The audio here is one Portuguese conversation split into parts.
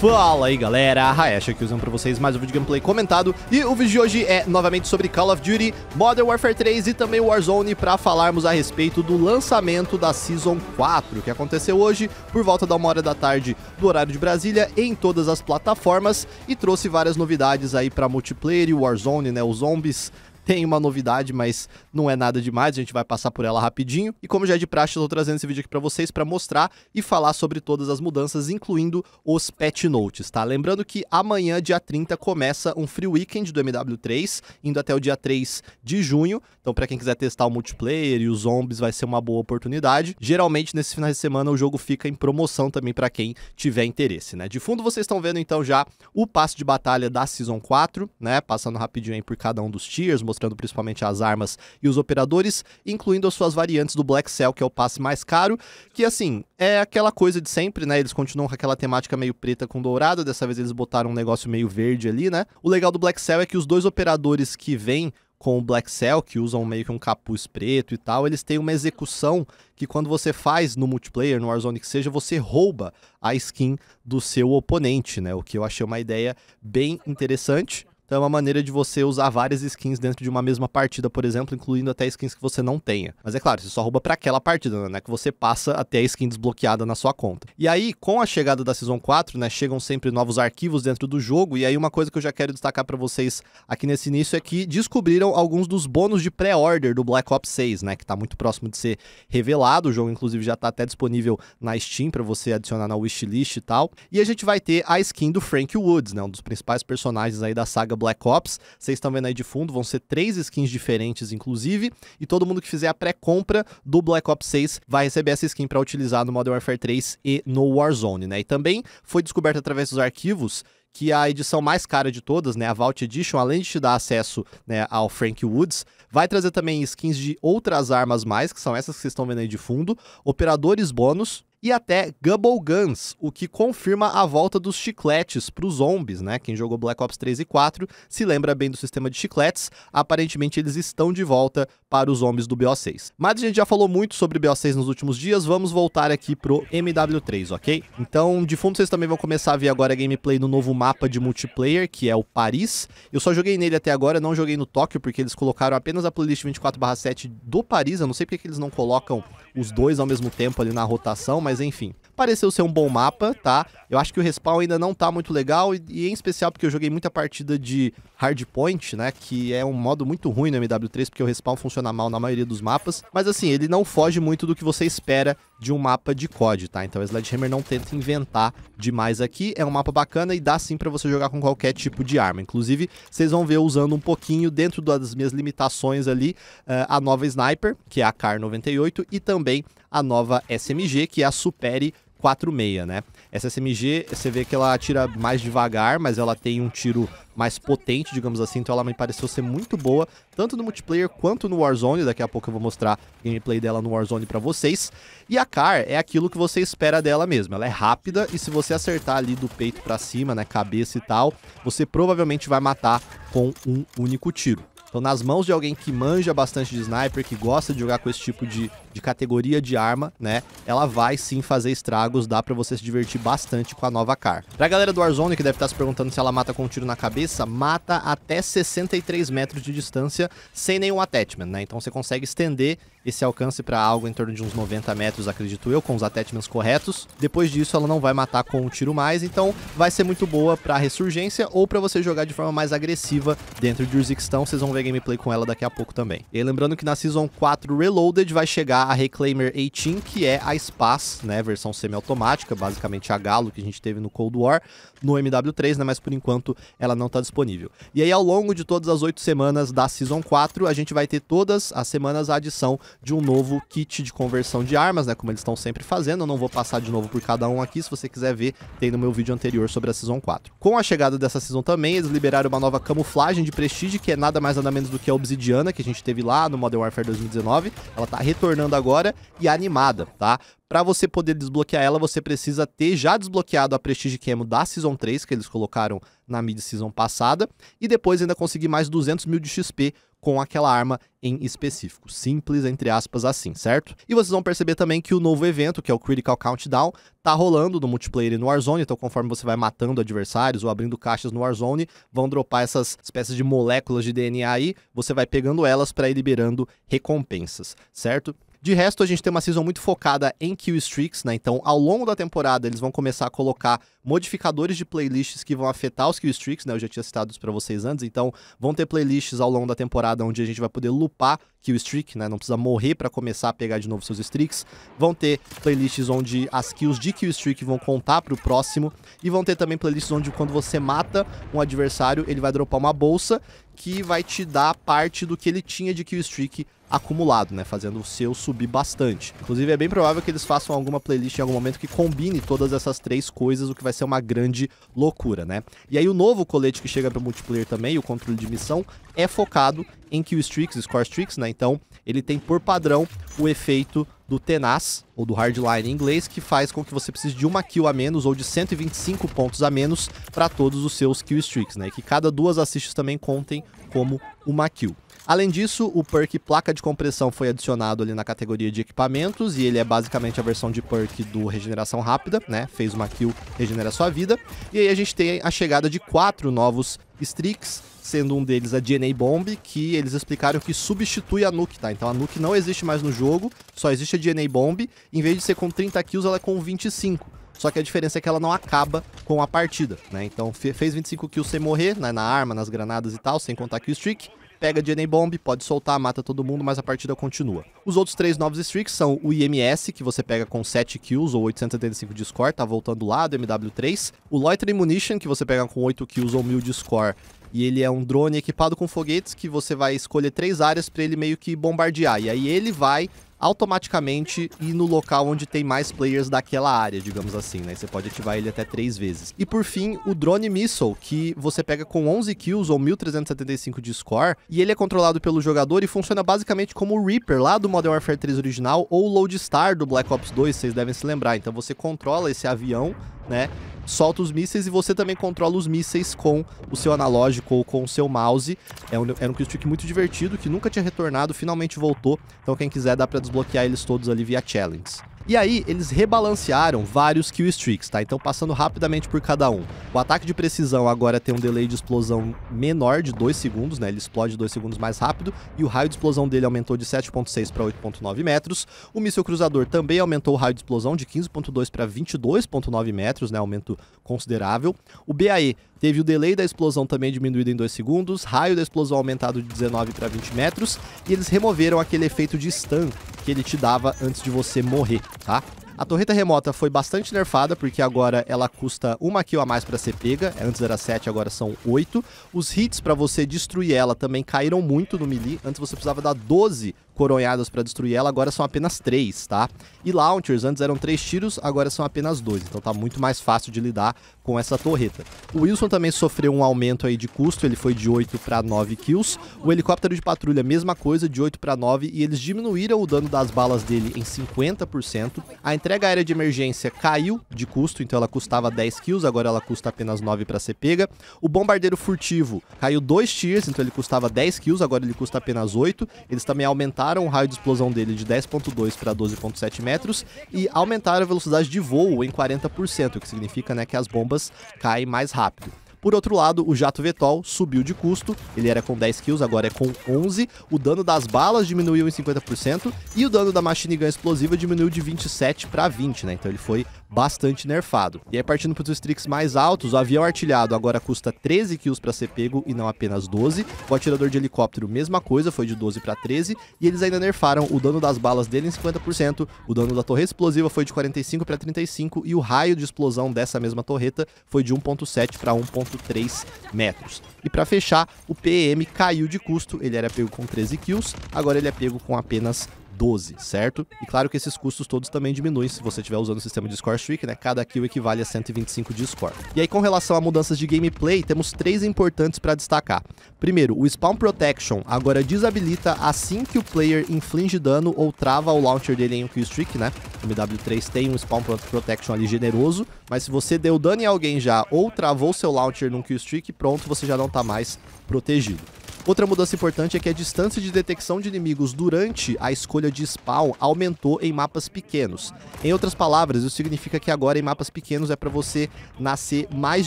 Fala aí galera, Hayashi aqui usando pra vocês mais um vídeo gameplay comentado. E o vídeo de hoje é novamente sobre Call of Duty, Modern Warfare 3 e também Warzone para falarmos a respeito do lançamento da Season 4 que aconteceu hoje por volta da uma hora da tarde do horário de Brasília em todas as plataformas e trouxe várias novidades aí para multiplayer e Warzone, né, os zombies tem uma novidade, mas não é nada demais, a gente vai passar por ela rapidinho. E como já é de praxe, eu tô trazendo esse vídeo aqui para vocês para mostrar e falar sobre todas as mudanças, incluindo os patch notes, tá? Lembrando que amanhã, dia 30, começa um free weekend do MW3, indo até o dia 3 de junho. Então, para quem quiser testar o multiplayer e os zombies, vai ser uma boa oportunidade. Geralmente, nesses finais de semana, o jogo fica em promoção também para quem tiver interesse, né? De fundo, vocês estão vendo então já o passe de batalha da Season 4, né? Passando rapidinho aí por cada um dos tiers, mostrando principalmente as armas e os operadores, incluindo as suas variantes do Black Cell, que é o passe mais caro, que assim, é aquela coisa de sempre, né? Eles continuam com aquela temática meio preta com dourado, dessa vez eles botaram um negócio meio verde ali, né? O legal do Black Cell é que os dois operadores que vêm com o Black Cell, que usam meio que um capuz preto e tal, eles têm uma execução que quando você faz no multiplayer, no Warzone que seja, você rouba a skin do seu oponente, né? O que eu achei uma ideia bem interessante. Então é uma maneira de você usar várias skins dentro de uma mesma partida, por exemplo, incluindo até skins que você não tenha. Mas é claro, você só rouba para aquela partida, né? Que você passa até a skin desbloqueada na sua conta. E aí, com a chegada da Season 4, né, chegam sempre novos arquivos dentro do jogo, e aí uma coisa que eu já quero destacar para vocês aqui nesse início é que descobriram alguns dos bônus de pré-order do Black Ops 6, né, que tá muito próximo de ser revelado, o jogo inclusive já tá até disponível na Steam para você adicionar na wishlist e tal. E a gente vai ter a skin do Frank Woods, né, um dos principais personagens aí da saga Black Ops. Vocês estão vendo aí de fundo, vão ser três skins diferentes, inclusive. E todo mundo que fizer a pré-compra do Black Ops 6 vai receber essa skin para utilizar no Modern Warfare 3 e no Warzone, né? E também foi descoberto através dos arquivos que a edição mais cara de todas, né, a Vault Edition, além de te dar acesso né, ao Frank Woods, vai trazer também skins de outras armas mais, que são essas que vocês estão vendo aí de fundo, operadores bônus, e até Gubble Guns, o que confirma a volta dos chicletes para os zombies, né? Quem jogou Black Ops 3 e 4 se lembra bem do sistema de chicletes, aparentemente eles estão de volta para os zombies do BO6. Mas a gente já falou muito sobre BO6 nos últimos dias, vamos voltar aqui pro MW3, ok? Então, de fundo vocês também vão começar a ver agora a gameplay no novo mapa de multiplayer, que é o Paris. Eu só joguei nele até agora, não joguei no Tóquio, porque eles colocaram apenas a playlist 24/7 do Paris, eu não sei porque que eles não colocam os dois ao mesmo tempo ali na rotação, mas enfim. Pareceu ser um bom mapa, tá? Eu acho que o respawn ainda não tá muito legal, e, e em especial porque eu joguei muita partida de Hardpoint, né? Que é um modo muito ruim no MW3, porque o respawn funciona mal na maioria dos mapas. Mas assim, ele não foge muito do que você espera de um mapa de COD, tá? Então o Sledgehammer não tenta inventar demais aqui. É um mapa bacana e dá sim para você jogar com qualquer tipo de arma. Inclusive, vocês vão ver usando um pouquinho dentro das minhas limitações ali, uh, a nova Sniper, que é a CAR 98, e também a nova SMG, que é a Superi 46, né? Essa SMG, você vê que ela atira mais devagar, mas ela tem um tiro mais potente, digamos assim, então ela me pareceu ser muito boa, tanto no multiplayer quanto no Warzone, daqui a pouco eu vou mostrar gameplay dela no Warzone para vocês. E a Car é aquilo que você espera dela mesmo, ela é rápida e se você acertar ali do peito para cima, né, cabeça e tal, você provavelmente vai matar com um único tiro. Então, nas mãos de alguém que manja bastante de sniper, que gosta de jogar com esse tipo de, de categoria de arma, né? Ela vai sim fazer estragos, dá para você se divertir bastante com a nova car. Pra galera do Warzone que deve estar se perguntando se ela mata com um tiro na cabeça, mata até 63 metros de distância sem nenhum attachment, né? Então você consegue estender esse alcance para algo em torno de uns 90 metros, acredito eu, com os attachments corretos. Depois disso, ela não vai matar com um tiro mais, então vai ser muito boa para ressurgência ou para você jogar de forma mais agressiva dentro de Urzikistão. Vocês vão ver gameplay com ela daqui a pouco também. E lembrando que na Season 4 Reloaded vai chegar a Reclaimer 18, que é a Spaz, né, versão semiautomática, basicamente a Galo que a gente teve no Cold War, no MW3, né, mas por enquanto ela não está disponível. E aí ao longo de todas as 8 semanas da Season 4, a gente vai ter todas as semanas a adição de um novo kit de conversão de armas, né, como eles estão sempre fazendo. Eu não vou passar de novo por cada um aqui, se você quiser ver, tem no meu vídeo anterior sobre a Season 4. Com a chegada dessa Season também, eles liberaram uma nova camuflagem de Prestige, que é nada mais nada menos do que a Obsidiana, que a gente teve lá no Modern Warfare 2019. Ela tá retornando agora e animada, tá? Para você poder desbloquear ela, você precisa ter já desbloqueado a Prestige Camo da Season 3, que eles colocaram na mid-season passada, e depois ainda conseguir mais 200 mil de XP com aquela arma em específico. Simples, entre aspas, assim, certo? E vocês vão perceber também que o novo evento, que é o Critical Countdown, tá rolando no multiplayer e no Warzone, então conforme você vai matando adversários ou abrindo caixas no Warzone, vão dropar essas espécies de moléculas de DNA aí, você vai pegando elas para ir liberando recompensas, certo? De resto, a gente tem uma season muito focada em kill streaks, né? Então, ao longo da temporada, eles vão começar a colocar modificadores de playlists que vão afetar os kill streaks, né? Eu já tinha citado isso para vocês antes, então vão ter playlists ao longo da temporada onde a gente vai poder lupar kill streak, né? Não precisa morrer para começar a pegar de novo seus streaks. Vão ter playlists onde as kills de kill streak vão contar para o próximo e vão ter também playlists onde quando você mata um adversário, ele vai dropar uma bolsa que vai te dar parte do que ele tinha de kill streak acumulado, né? Fazendo o seu subir bastante. Inclusive, é bem provável que eles façam alguma playlist em algum momento que combine todas essas três coisas, o que vai ser uma grande loucura, né? E aí, o novo colete que chega para multiplayer também, o controle de missão, é focado em kill streaks, score streaks, né? Então, ele tem por padrão o efeito do tenaz, ou do hardline em inglês, que faz com que você precise de uma kill a menos ou de 125 pontos a menos para todos os seus kill streaks, né? E que cada duas assists também contem como uma kill. Além disso, o perk placa de compressão foi adicionado ali na categoria de equipamentos e ele é basicamente a versão de perk do regeneração rápida, né? Fez uma kill, regenera sua vida. E aí a gente tem a chegada de quatro novos streaks, sendo um deles a DNA Bomb, que eles explicaram que substitui a Nuke, tá? Então a Nuke não existe mais no jogo, só existe a DNA Bomb. Em vez de ser com 30 kills, ela é com 25. Só que a diferença é que ela não acaba com a partida, né? Então fez 25 kills sem morrer, né? na arma, nas granadas e tal, sem contar kill streak pega DNA Bomb, pode soltar, mata todo mundo, mas a partida continua. Os outros três novos streaks são o IMS, que você pega com 7 kills ou 875 de score, tá voltando lá do MW3. O Loitering Munition, que você pega com 8 kills ou 1000 de score, e ele é um drone equipado com foguetes que você vai escolher três áreas para ele meio que bombardear. E aí ele vai automaticamente ir no local onde tem mais players daquela área, digamos assim, né? Você pode ativar ele até três vezes. E por fim, o Drone Missile, que você pega com 11 kills ou 1375 de score, e ele é controlado pelo jogador e funciona basicamente como o Reaper lá do Modern Warfare 3 original ou o Lodestar do Black Ops 2, vocês devem se lembrar. Então você controla esse avião, né? solta os mísseis e você também controla os mísseis com o seu analógico ou com o seu mouse. É um, era um killstreak muito divertido, que nunca tinha retornado, finalmente voltou. Então quem quiser dá para desbloquear eles todos ali via challenge. E aí, eles rebalancearam vários kill streaks, tá? Então, passando rapidamente por cada um. O ataque de precisão agora tem um delay de explosão menor de 2 segundos, né? Ele explode 2 segundos mais rápido. E o raio de explosão dele aumentou de 7.6 para 8.9 metros. O míssil cruzador também aumentou o raio de explosão de 15.2 para 22.9 metros, né? Aumento considerável. O BAE Teve o delay da explosão também diminuído em 2 segundos, raio da explosão aumentado de 19 para 20 metros, e eles removeram aquele efeito de stun que ele te dava antes de você morrer, tá? A torreta remota foi bastante nerfada, porque agora ela custa uma kill a mais para ser pega. Antes era 7, agora são 8. Os hits para você destruir ela também caíram muito no melee. Antes você precisava dar 12 coronhadas para destruir ela, agora são apenas 3, tá? E launchers, antes eram 3 tiros, agora são apenas 2, então tá muito mais fácil de lidar com essa torreta. O Wilson também sofreu um aumento aí de custo, ele foi de 8 para 9 kills. O helicóptero de patrulha, mesma coisa, de 8 para 9, e eles diminuíram o dano das balas dele em 50%. A entrega aérea de emergência caiu de custo, então ela custava 10 kills, agora ela custa apenas 9 para ser pega. O bombardeiro furtivo caiu 2 tiers, então ele custava 10 kills, agora ele custa apenas 8. Eles também aumentaram aumentaram o raio de explosão dele de 10.2 para 12.7 metros e aumentaram a velocidade de voo em 40%, o que significa né, que as bombas caem mais rápido. Por outro lado, o jato Vetol subiu de custo, ele era com 10 kills, agora é com 11, o dano das balas diminuiu em 50% e o dano da machine gun explosiva diminuiu de 27 para 20, né? Então ele foi bastante nerfado. E aí partindo para os streaks mais altos, o avião artilhado agora custa 13 kills para ser pego e não apenas 12. O atirador de helicóptero, mesma coisa, foi de 12 para 13. E eles ainda nerfaram o dano das balas dele em 50%, o dano da torre explosiva foi de 45 para 35 e o raio de explosão dessa mesma torreta foi de 1.7 para 1.3 metros. E para fechar, o PM caiu de custo, ele era pego com 13 kills, agora ele é pego com apenas 12, certo? E claro que esses custos todos também diminuem se você estiver usando o sistema de Score Streak, né? Cada kill equivale a 125 de score. E aí, com relação a mudanças de gameplay, temos três importantes para destacar. Primeiro, o Spawn Protection agora desabilita assim que o player inflige dano ou trava o launcher dele em um kill streak, né? O MW3 tem um Spawn Protection ali generoso, mas se você deu dano em alguém já ou travou seu launcher num kill streak, pronto, você já não tá mais protegido. Outra mudança importante é que a distância de detecção de inimigos durante a escolha de spawn aumentou em mapas pequenos. Em outras palavras, isso significa que agora em mapas pequenos é para você nascer mais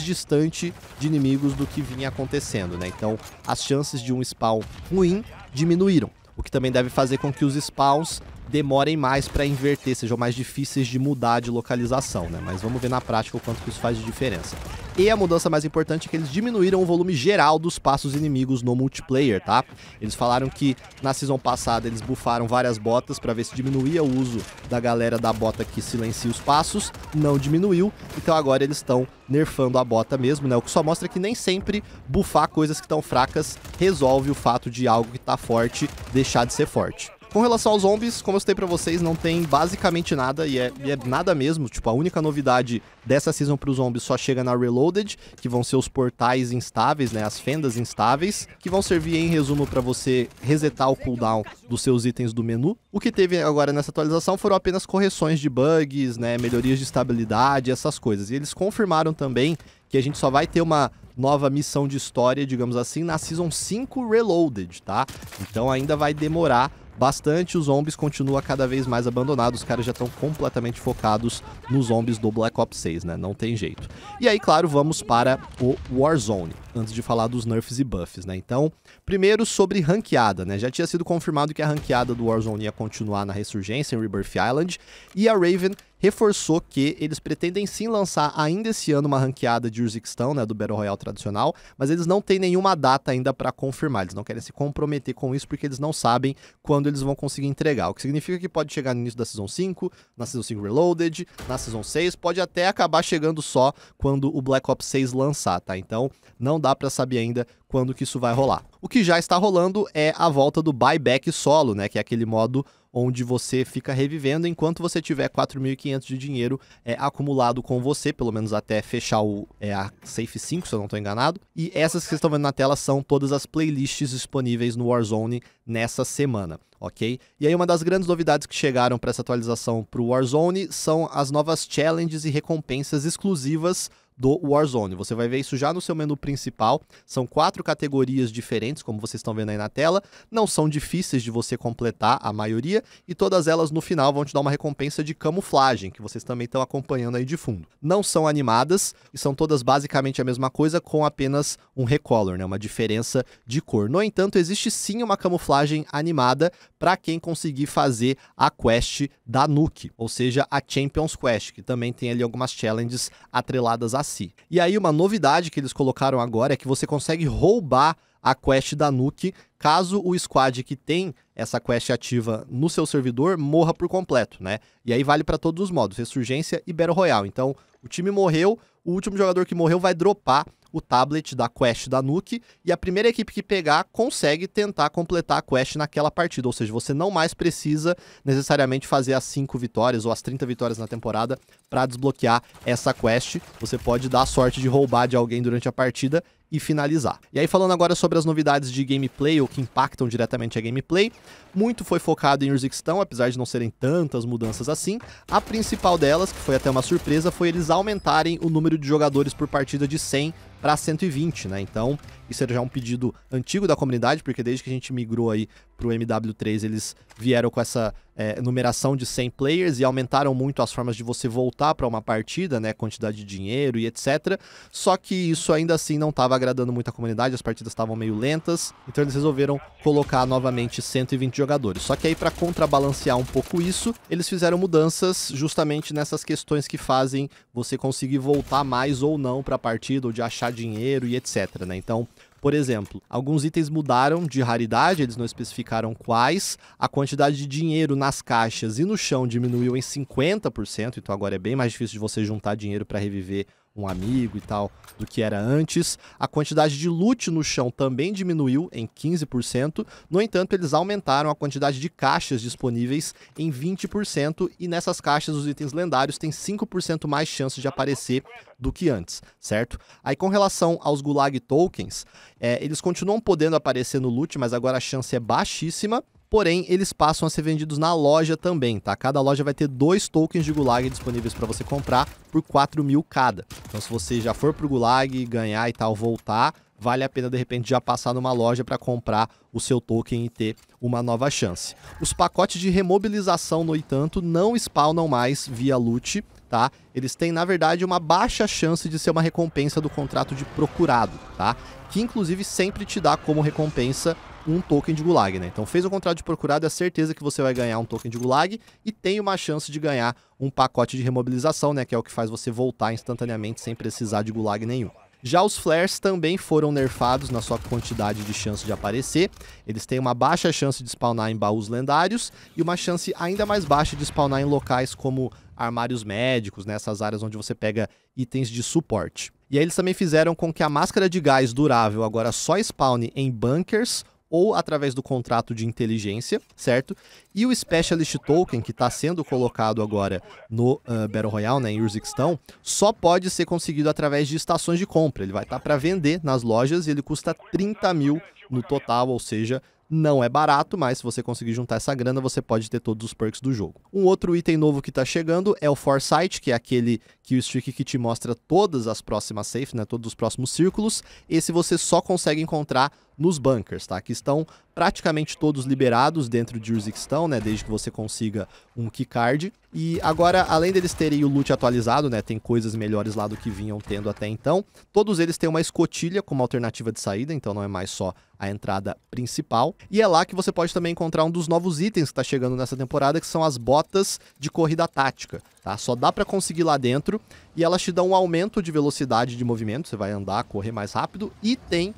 distante de inimigos do que vinha acontecendo, né? Então, as chances de um spawn ruim diminuíram, o que também deve fazer com que os spawns demorem mais para inverter, sejam mais difíceis de mudar de localização, né? Mas vamos ver na prática o quanto que isso faz de diferença. E a mudança mais importante é que eles diminuíram o volume geral dos passos inimigos no multiplayer, tá? Eles falaram que na season passada eles bufaram várias botas para ver se diminuía o uso da galera da bota que silencia os passos, não diminuiu, então agora eles estão nerfando a bota mesmo, né? O que só mostra que nem sempre bufar coisas que estão fracas resolve o fato de algo que tá forte deixar de ser forte. Com relação aos zombies, como eu citei pra vocês, não tem basicamente nada, e é, e é nada mesmo. Tipo, a única novidade dessa season pros zombies só chega na Reloaded, que vão ser os portais instáveis, né, as fendas instáveis, que vão servir em resumo para você resetar o cooldown dos seus itens do menu. O que teve agora nessa atualização foram apenas correções de bugs, né, melhorias de estabilidade, essas coisas. E eles confirmaram também que a gente só vai ter uma nova missão de história, digamos assim, na Season 5 Reloaded, tá? Então ainda vai demorar bastante, os zombies continuam cada vez mais abandonados, os caras já estão completamente focados nos zombies do Black Ops 6, né? Não tem jeito. E aí, claro, vamos para o Warzone, antes de falar dos nerfs e buffs, né? Então, primeiro sobre ranqueada, né? Já tinha sido confirmado que a ranqueada do Warzone ia continuar na Ressurgência, em Rebirth Island, e a Raven reforçou que eles pretendem sim lançar ainda esse ano uma ranqueada de Urziquistão, né, do Battle Royale tradicional, mas eles não têm nenhuma data ainda para confirmar, eles não querem se comprometer com isso porque eles não sabem quando eles vão conseguir entregar, o que significa que pode chegar no início da Season 5, na Season 5 Reloaded, na Season 6, pode até acabar chegando só quando o Black Ops 6 lançar, tá? Então, não dá para saber ainda quando que isso vai rolar. O que já está rolando é a volta do buyback solo, né, que é aquele modo onde você fica revivendo enquanto você tiver 4.500 de dinheiro é, acumulado com você, pelo menos até fechar o, é, a Safe 5, se eu não estou enganado. E essas que vocês estão vendo na tela são todas as playlists disponíveis no Warzone nessa semana. Ok? E aí, uma das grandes novidades que chegaram para essa atualização para o Warzone são as novas challenges e recompensas exclusivas do Warzone. Você vai ver isso já no seu menu principal. São quatro categorias diferentes, como vocês estão vendo aí na tela. Não são difíceis de você completar a maioria e todas elas no final vão te dar uma recompensa de camuflagem, que vocês também estão acompanhando aí de fundo. Não são animadas e são todas basicamente a mesma coisa com apenas um recolor, né, uma diferença de cor. No entanto, existe sim uma camuflagem animada para quem conseguir fazer a quest da Nuke, ou seja, a Champions Quest, que também tem ali algumas challenges atreladas a si. E aí uma novidade que eles colocaram agora é que você consegue roubar a quest da Nuke caso o squad que tem essa quest ativa no seu servidor morra por completo, né? E aí vale para todos os modos, Ressurgência e Battle Royale. Então, o time morreu, o último jogador que morreu vai dropar o tablet da quest da Nuke e a primeira equipe que pegar consegue tentar completar a quest naquela partida, ou seja, você não mais precisa necessariamente fazer as 5 vitórias ou as 30 vitórias na temporada para desbloquear essa quest. Você pode dar a sorte de roubar de alguém durante a partida e finalizar. E aí falando agora sobre as novidades de gameplay ou que impactam diretamente a gameplay, muito foi focado em Urziquistão, apesar de não serem tantas mudanças assim. A principal delas, que foi até uma surpresa, foi eles aumentarem o número de jogadores por partida de 100 para 120, né? Então, isso era já um pedido antigo da comunidade, porque desde que a gente migrou aí para o MW3, eles vieram com essa é, numeração de 100 players e aumentaram muito as formas de você voltar para uma partida, né? Quantidade de dinheiro e etc. Só que isso ainda assim não estava agradando muito a comunidade, as partidas estavam meio lentas, então eles resolveram colocar novamente 120 jogadores. Só que aí, para contrabalancear um pouco isso, eles fizeram mudanças justamente nessas questões que fazem você conseguir voltar mais ou não para a partida, ou de achar dinheiro e etc. Né? Então, por exemplo, alguns itens mudaram de raridade, eles não especificaram quais. A quantidade de dinheiro nas caixas e no chão diminuiu em 50%, então agora é bem mais difícil de você juntar dinheiro para reviver um amigo e tal do que era antes. A quantidade de loot no chão também diminuiu em 15%. No entanto, eles aumentaram a quantidade de caixas disponíveis em 20% e nessas caixas os itens lendários têm 5% mais chances de aparecer do que antes, certo? Aí com relação aos Gulag Tokens, é, eles continuam podendo aparecer no loot, mas agora a chance é baixíssima porém eles passam a ser vendidos na loja também, tá? Cada loja vai ter dois tokens de Gulag disponíveis para você comprar por 4 mil cada. Então se você já for pro Gulag, ganhar e tal, voltar, vale a pena de repente já passar numa loja para comprar o seu token e ter uma nova chance. Os pacotes de remobilização, no entanto, não spawnam mais via loot, tá? Eles têm, na verdade, uma baixa chance de ser uma recompensa do contrato de procurado, tá? Que inclusive sempre te dá como recompensa um token de Gulag, né? Então fez o contrato de procurado, é certeza que você vai ganhar um token de Gulag e tem uma chance de ganhar um pacote de remobilização, né? Que é o que faz você voltar instantaneamente sem precisar de Gulag nenhum. Já os flares também foram nerfados na sua quantidade de chance de aparecer. Eles têm uma baixa chance de spawnar em baús lendários e uma chance ainda mais baixa de spawnar em locais como armários médicos, nessas né? áreas onde você pega itens de suporte. E aí eles também fizeram com que a máscara de gás durável agora só spawne em bunkers ou através do contrato de inteligência, certo? E o Specialist Token, que está sendo colocado agora no uh, Battle Royale, né, em Urzikstan, só pode ser conseguido através de estações de compra. Ele vai estar tá para vender nas lojas e ele custa 30 mil no total, ou seja, não é barato, mas se você conseguir juntar essa grana, você pode ter todos os perks do jogo. Um outro item novo que está chegando é o Foresight, que é aquele que o Streak que te mostra todas as próximas safe, né, todos os próximos círculos. Esse você só consegue encontrar nos bunkers, tá? Que estão praticamente todos liberados dentro de Urzikstan, né? Desde que você consiga um keycard. E agora, além deles terem o loot atualizado, né? Tem coisas melhores lá do que vinham tendo até então. Todos eles têm uma escotilha como alternativa de saída, então não é mais só a entrada principal. E é lá que você pode também encontrar um dos novos itens que está chegando nessa temporada, que são as botas de corrida tática. Tá? Só dá para conseguir lá dentro e elas te dão um aumento de velocidade de movimento, você vai andar, correr mais rápido e tem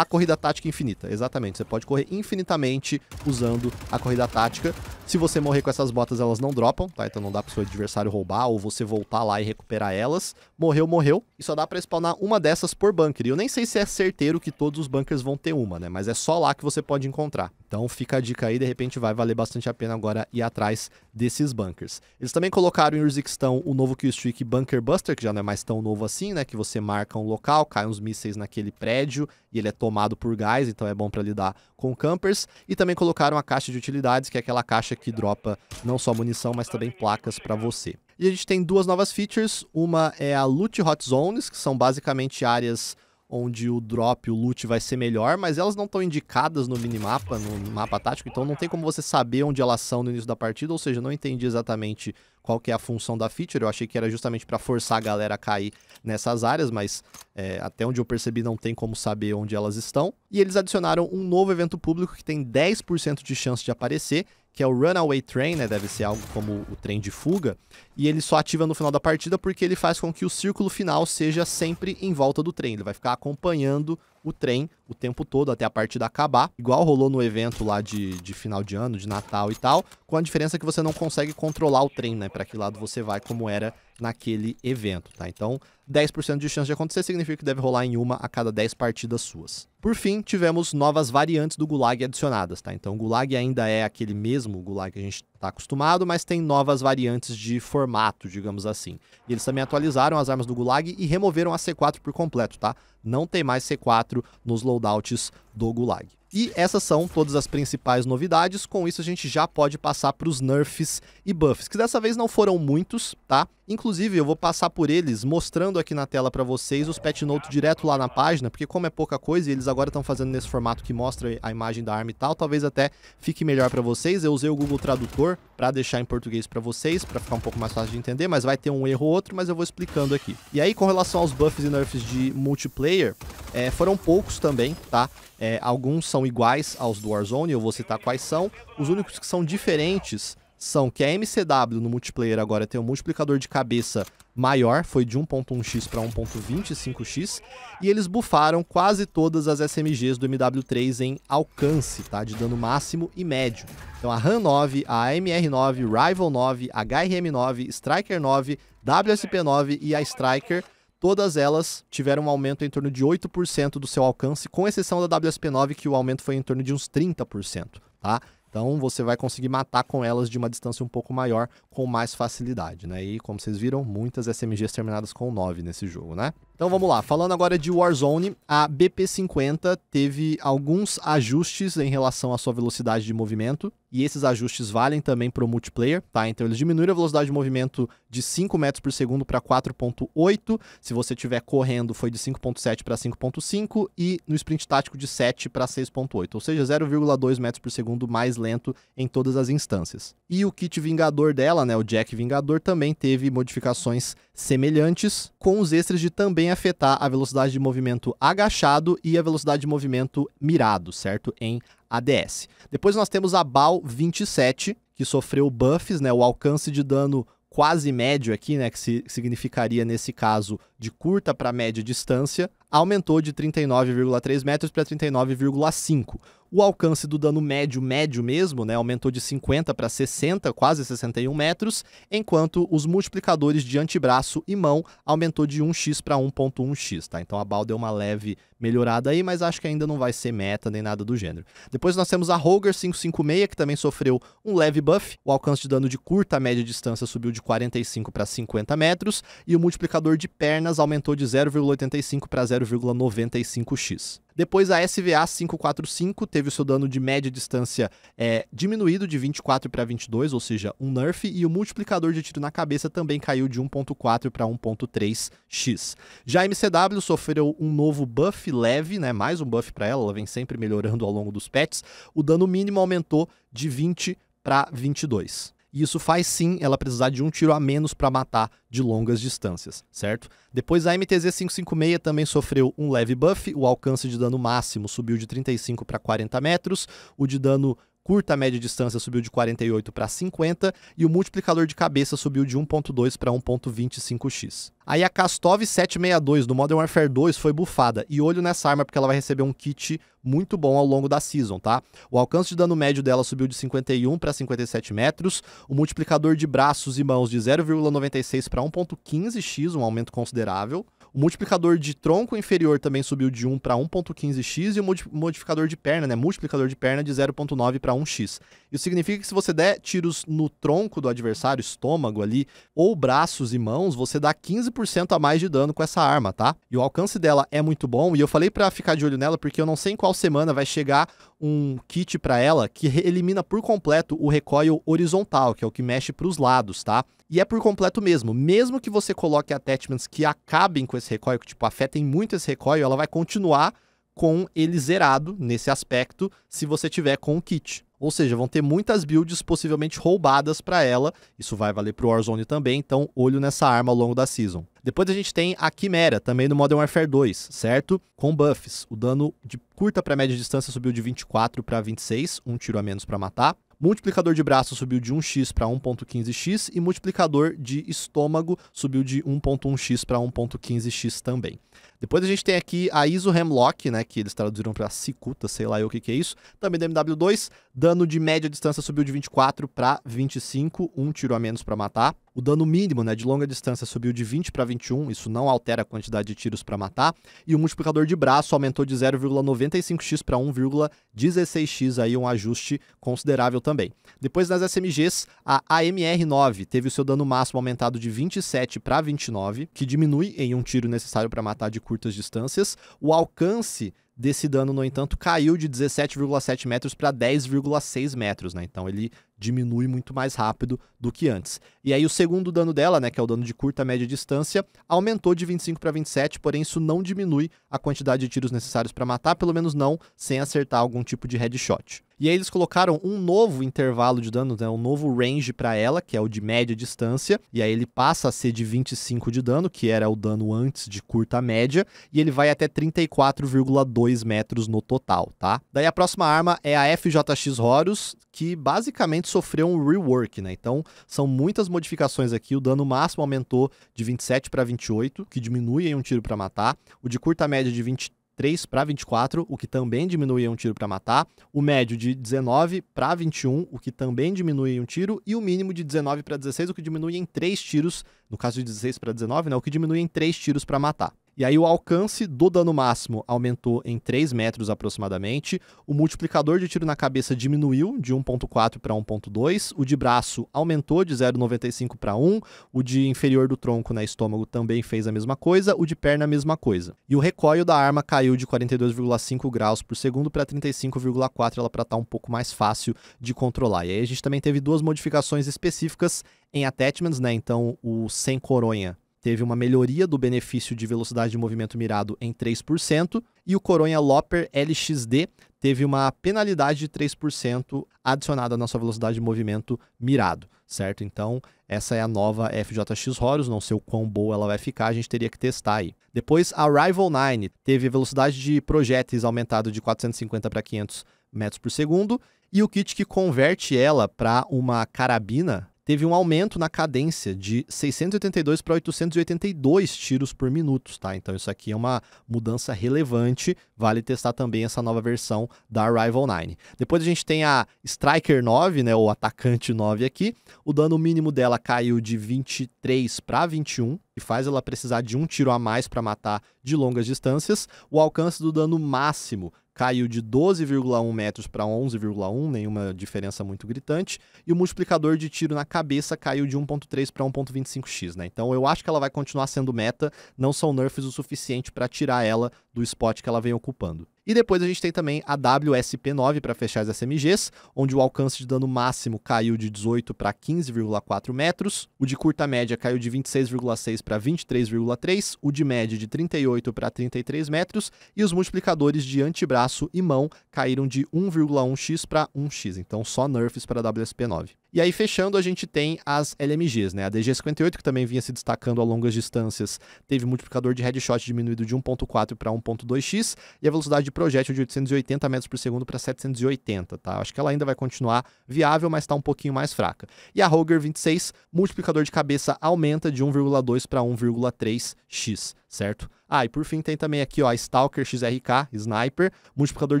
a corrida tática infinita. Exatamente, você pode correr infinitamente usando a corrida tática. Se você morrer com essas botas, elas não dropam, tá? Então não dá pro seu adversário roubar ou você voltar lá e recuperar elas. Morreu, morreu. E só dá pra spawnar uma dessas por bunker. E eu nem sei se é certeiro que todos os bunkers vão ter uma, né? Mas é só lá que você pode encontrar. Então fica a dica aí, de repente vai valer bastante a pena agora ir atrás desses bunkers. Eles também colocaram em Urzikstan o novo Killstreak Bunker Buster, que já não é mais tão novo assim, né? Que você marca um local, cai uns mísseis naquele prédio e ele é tomado por gás, então é bom para lidar com campers. E também colocaram a caixa de utilidades, que é aquela caixa que dropa não só munição, mas também placas para você. E a gente tem duas novas features, uma é a Loot Hot Zones, que são basicamente áreas onde o drop, o loot vai ser melhor, mas elas não estão indicadas no minimapa, no mapa tático, então não tem como você saber onde elas são no início da partida, ou seja, não entendi exatamente qual que é a função da feature, eu achei que era justamente para forçar a galera a cair nessas áreas, mas é, até onde eu percebi não tem como saber onde elas estão. E eles adicionaram um novo evento público que tem 10% de chance de aparecer, que é o Runaway Train, né? Deve ser algo como o trem de fuga. E ele só ativa no final da partida porque ele faz com que o círculo final seja sempre em volta do trem. Ele vai ficar acompanhando o trem o tempo todo até a partida acabar, igual rolou no evento lá de, de final de ano, de Natal e tal, com a diferença que você não consegue controlar o trem, né, para que lado você vai, como era naquele evento, tá? Então, 10% de chance de acontecer significa que deve rolar em uma a cada 10 partidas suas. Por fim, tivemos novas variantes do Gulag adicionadas, tá? Então, o Gulag ainda é aquele mesmo Gulag que a gente está acostumado, mas tem novas variantes de formato, digamos assim. E eles também atualizaram as armas do Gulag e removeram a C4 por completo, tá? Não tem mais C4 nos loadouts do Gulag. E essas são todas as principais novidades. Com isso, a gente já pode passar para os nerfs e buffs, que dessa vez não foram muitos, tá? Inclusive, eu vou passar por eles mostrando aqui na tela para vocês os patch notes direto lá na página, porque como é pouca coisa e eles agora estão fazendo nesse formato que mostra a imagem da arma e tal, talvez até fique melhor para vocês. Eu usei o Google Tradutor para deixar em português para vocês, para ficar um pouco mais fácil de entender, mas vai ter um erro ou outro, mas eu vou explicando aqui. E aí, com relação aos buffs e nerfs de multiplayer, é, foram poucos também, tá? É, alguns são iguais aos do Warzone, eu vou citar quais são. Os únicos que são diferentes são que a MCW no multiplayer agora tem um multiplicador de cabeça maior, foi de 1.1x para 1.25x, e eles bufaram quase todas as SMGs do MW3 em alcance, tá? De dano máximo e médio. Então a RAM 9, a MR9, Rival 9, HRM9, Striker 9, WSP9 e a Striker todas elas tiveram um aumento em torno de 8% do seu alcance, com exceção da WSP9, que o aumento foi em torno de uns 30%, tá? Então você vai conseguir matar com elas de uma distância um pouco maior com mais facilidade, né? E como vocês viram, muitas SMGs terminadas com 9 nesse jogo, né? Então vamos lá, falando agora de Warzone, a BP50 teve alguns ajustes em relação à sua velocidade de movimento, e esses ajustes valem também para o multiplayer, tá? Então eles diminuíram a velocidade de movimento de 5 metros por segundo para 4.8, se você estiver correndo foi de 5.7 para 5.5 e no sprint tático de 7 para 6.8, ou seja, 0,2 metros por segundo mais lento em todas as instâncias. E o kit Vingador dela, né, o Jack Vingador, também teve modificações semelhantes, com os extras de também afetar a velocidade de movimento agachado e a velocidade de movimento mirado, certo? Em ADS. Depois nós temos a BAL 27, que sofreu buffs, né, o alcance de dano quase médio aqui, né, que significaria nesse caso de curta para média distância, aumentou de 39,3 metros para 39,5. O alcance do dano médio médio mesmo, né, aumentou de 50 para 60, quase 61 metros, enquanto os multiplicadores de antebraço e mão aumentou de 1x para 1.1x, tá? Então a BAL deu uma leve melhorada aí, mas acho que ainda não vai ser meta nem nada do gênero. Depois nós temos a Roger 556, que também sofreu um leve buff. O alcance de dano de curta a média distância subiu de 45 para 50 metros e o multiplicador de pernas aumentou de 0,85 para 0,95x. Depois a SVA 545 teve o seu dano de média distância é, diminuído de 24 para 22, ou seja, um nerf, e o multiplicador de tiro na cabeça também caiu de 1.4 para 1.3x. Já a MCW sofreu um novo buff leve, né, mais um buff para ela, ela vem sempre melhorando ao longo dos patches. O dano mínimo aumentou de 20 para 22. E isso faz sim ela precisar de um tiro a menos para matar de longas distâncias, certo? Depois a MTZ 556 também sofreu um leve buff, o alcance de dano máximo subiu de 35 para 40 metros, o de dano curta média distância subiu de 48 para 50 e o multiplicador de cabeça subiu de 1.2 para 1.25x. Aí a Kastov 762 do Modern Warfare 2 foi bufada e olho nessa arma porque ela vai receber um kit muito bom ao longo da season, tá? O alcance de dano médio dela subiu de 51 para 57 metros, o multiplicador de braços e mãos de 0,96 para 1.15x, um aumento considerável. O multiplicador de tronco inferior também subiu de 1 para 1.15x e o modificador de perna, né, multiplicador de perna de 0.9 para 1x. Isso significa que se você der tiros no tronco do adversário, estômago ali, ou braços e mãos, você dá 15% a mais de dano com essa arma, tá? E o alcance dela é muito bom, e eu falei para ficar de olho nela porque eu não sei em qual semana vai chegar um kit para ela que elimina por completo o recoil horizontal, que é o que mexe para os lados, tá? E é por completo mesmo. Mesmo que você coloque attachments que acabem com esse recoil, que tipo afetem muito esse recoil, ela vai continuar com ele zerado nesse aspecto se você tiver com o kit. Ou seja, vão ter muitas builds possivelmente roubadas para ela. Isso vai valer para o Warzone também, então olho nessa arma ao longo da season. Depois a gente tem a Quimera, também no Modern Warfare 2, certo? Com buffs. O dano de curta para média distância subiu de 24 para 26, um tiro a menos para matar. Multiplicador de braço subiu de 1x para 1.15x e multiplicador de estômago subiu de 1.1x para 1.15x também. Depois a gente tem aqui a ISO Hemlock, né, que eles traduziram para cicuta, sei lá o que, que é isso. Também da MW2, dano de média distância subiu de 24 para 25, um tiro a menos para matar. O dano mínimo, né, de longa distância subiu de 20 para 21, isso não altera a quantidade de tiros para matar. E o multiplicador de braço aumentou de 0,95x para 1,16x, aí um ajuste considerável também. Depois nas SMGs, a AMR9 teve o seu dano máximo aumentado de 27 para 29, que diminui em um tiro necessário para matar de curtas distâncias. O alcance desse dano, no entanto, caiu de 17,7 metros para 10,6 metros, né? Então ele diminui muito mais rápido do que antes. E aí o segundo dano dela, né, que é o dano de curta média distância, aumentou de 25 para 27, porém isso não diminui a quantidade de tiros necessários para matar, pelo menos não sem acertar algum tipo de headshot. E aí eles colocaram um novo intervalo de dano, né, um novo range para ela, que é o de média distância, e aí ele passa a ser de 25 de dano, que era o dano antes de curta média, e ele vai até 34,2 metros no total, tá? Daí a próxima arma é a FJX Horus, que basicamente sofreu um rework, né? Então, são muitas modificações aqui. O dano máximo aumentou de 27 para 28, que diminui em um tiro para matar. O de curta média de 23 para 24, o que também diminui um tiro para matar. O médio de 19 para 21, o que também diminui um tiro. E o mínimo de 19 para 16, o que diminui em 3 tiros. No caso de 16 para 19, né? O que diminui em 3 tiros para matar. E aí o alcance do dano máximo aumentou em 3 metros aproximadamente, o multiplicador de tiro na cabeça diminuiu de 1.4 para 1.2, o de braço aumentou de 0.95 para 1, o de inferior do tronco na estômago também fez a mesma coisa, o de perna a mesma coisa. E o recoil da arma caiu de 42,5 graus por segundo para 35,4, ela para estar tá um pouco mais fácil de controlar. E aí a gente também teve duas modificações específicas em attachments, né? Então o sem coronha teve uma melhoria do benefício de velocidade de movimento mirado em 3%, e o Coronha Loper LXD teve uma penalidade de 3% adicionada na sua velocidade de movimento mirado, certo? Então, essa é a nova FJX Horus, não sei o quão boa ela vai ficar, a gente teria que testar aí. Depois, a Rival 9 teve velocidade de projéteis aumentada de 450 para 500 metros por segundo, e o kit que converte ela para uma carabina teve um aumento na cadência de 682 para 882 tiros por minuto, tá? Então isso aqui é uma mudança relevante, vale testar também essa nova versão da Rival 9. Depois a gente tem a Striker 9, né, o atacante 9 aqui. O dano mínimo dela caiu de 23 para 21, que faz ela precisar de um tiro a mais para matar de longas distâncias. O alcance do dano máximo caiu de 12,1 metros para 11,1, nenhuma diferença muito gritante, e o multiplicador de tiro na cabeça caiu de 1.3 para 1.25x, né? Então eu acho que ela vai continuar sendo meta, não são nerfs o suficiente para tirar ela do spot que ela vem ocupando. E depois a gente tem também a WSP9 para fechar as SMGs, onde o alcance de dano máximo caiu de 18 para 15,4 metros, o de curta média caiu de 26,6 para 23,3, o de média de 38 para 33 metros, e os multiplicadores de antebraço e mão caíram de 1,1x para 1x, então só nerfs para a WSP9. E aí, fechando, a gente tem as LMGs, né? A DG58, que também vinha se destacando a longas distâncias, teve multiplicador de headshot diminuído de 1.4 para 1.2x e a velocidade de projétil de 880 metros por segundo para 780, tá? Acho que ela ainda vai continuar viável, mas está um pouquinho mais fraca. E a Roger 26, multiplicador de cabeça aumenta de 1,2 para 1,3x, certo? Ah, e por fim tem também aqui ó, Stalker XRK, Sniper, multiplicador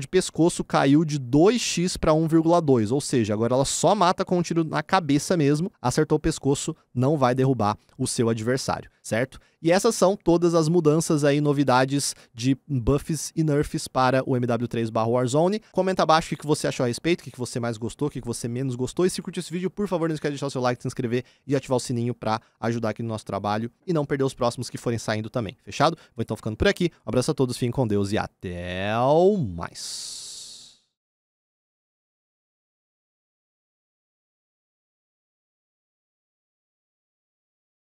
de pescoço caiu de 2x para 1,2, ou seja, agora ela só mata com um tiro na cabeça mesmo, acertou o pescoço, não vai derrubar o seu adversário, certo? E essas são todas as mudanças aí, novidades de buffs e nerfs para o MW3 Warzone. Comenta abaixo o que você achou a respeito, o que você mais gostou, o que você menos gostou. E se curtiu esse vídeo, por favor, não esqueça de deixar o seu like, se inscrever e ativar o sininho para ajudar aqui no nosso trabalho e não perder os próximos que forem saindo também. Fechado? Vou então ficando por aqui. Um abraço a todos, fiquem com Deus e até mais.